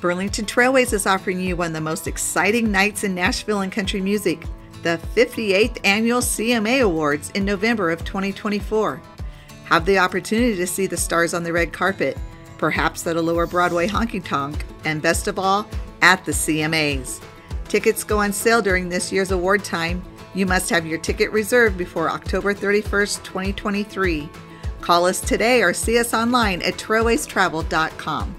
Burlington Trailways is offering you one of the most exciting nights in Nashville and country music, the 58th Annual CMA Awards in November of 2024. Have the opportunity to see the stars on the red carpet, perhaps at a lower Broadway honky tonk, and best of all, at the CMAs. Tickets go on sale during this year's award time. You must have your ticket reserved before October 31st, 2023. Call us today or see us online at trailwaystravel.com.